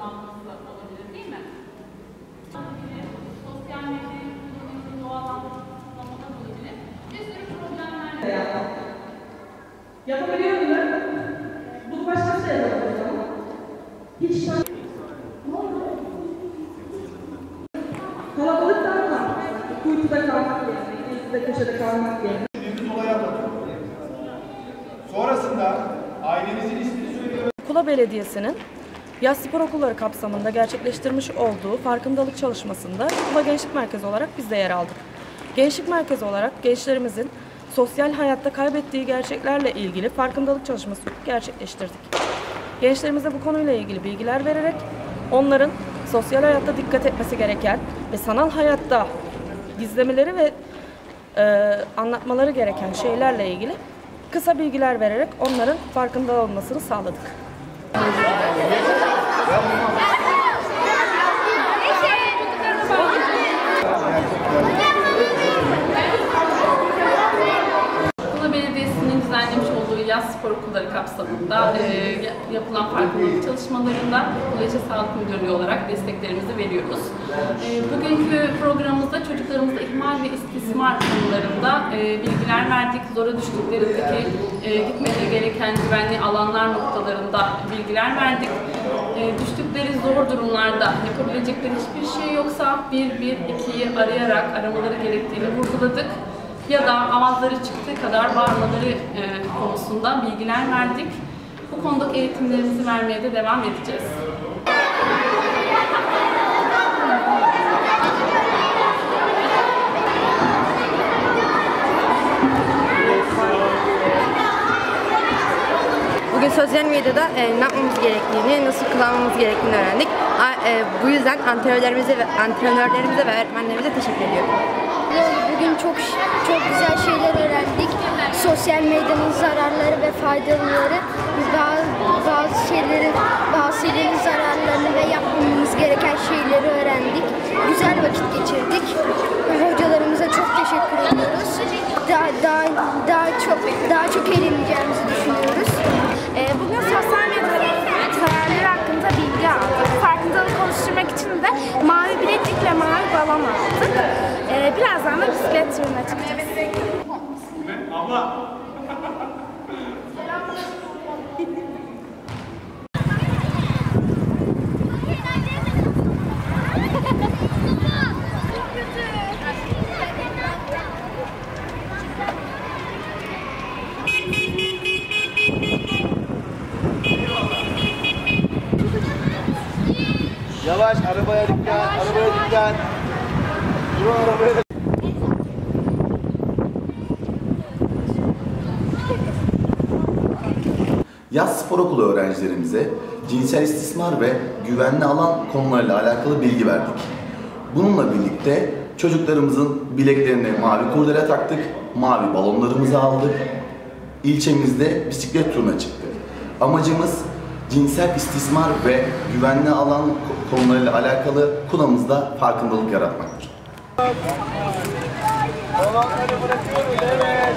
kısıtlanması olabilir değil mi? Sosyal medya kullanımı, doğal alan kısıtlamalar olabilir. Bir sürü problemler Yapabiliyor muyum? Bu başkası da yapabilir ama. Hiç şans. Kalabalıktan var. Kuytuda kalmak yerine, kuytuda köşede kalmak yerine. Bir. Sonrasında ailenizin ismini söylüyor. Kula Belediyesi'nin yaz spor okulları kapsamında gerçekleştirmiş olduğu farkındalık çalışmasında Kula Gençlik Merkezi olarak biz de yer aldık. Gençlik Merkezi olarak gençlerimizin sosyal hayatta kaybettiği gerçeklerle ilgili farkındalık çalışması gerçekleştirdik. Gençlerimize bu konuyla ilgili bilgiler vererek onların sosyal hayatta dikkat etmesi gereken ve sanal hayatta gizlemeleri ve e, anlatmaları gereken şeylerle ilgili kısa bilgiler vererek onların farkında olmasını sağladık. Yaz spor okulları kapsamında e, ya- yapılan farkındalık çalışmalarında Koleje Sağlık Müdürlüğü olarak desteklerimizi veriyoruz. E, bugünkü programımızda çocuklarımıza ihmal ve istismar konularında e, bilgiler verdik. Zora düştüklerindeki e, gitmeleri gereken güvenli alanlar noktalarında bilgiler verdik. E, düştükleri zor durumlarda yapabilecekleri hiçbir şey yoksa 1-1-2'yi arayarak aramaları gerektiğini vurguladık ya da avazları çıktığı kadar bağırmaları e, konusunda bilgiler verdik. Bu konudaki eğitimlerimizi vermeye de devam edeceğiz. Bugün sosyal medyada e, ne yapmamız gerektiğini, nasıl kullanmamız gerektiğini öğrendik. A- e, bu yüzden antrenörlerimize ve antrenörlerimize ve öğretmenlerimize teşekkür ediyorum. Bugün çok çok güzel şeyler öğrendik. Sosyal medyanın zararları ve faydaları, bazı, bazı şeylerin bazı şeylerin zararlarını ve yapmamamız gereken şeyleri öğrendik. Güzel vakit geçirdik. Hocalarımıza çok teşekkür ediyoruz. Daha daha daha çok daha çok eğleneceğimizi düşünüyoruz. De mavi bileklikle mavi balon aldık. Ee, Birazdan da bisiklet turuna çıkacağız. Yavaş arabaya dikkat, arabaya dikkat. Durun arabaya Yaz spor okulu öğrencilerimize cinsel istismar ve güvenli alan konularıyla alakalı bilgi verdik. Bununla birlikte çocuklarımızın bileklerine mavi kurdele taktık, mavi balonlarımızı aldık. İlçemizde bisiklet turuna çıktık. Amacımız cinsel istismar ve güvenli alan ko- konularıyla alakalı kulamızda farkındalık yaratmaktır. Balonları bırakıyoruz, evet.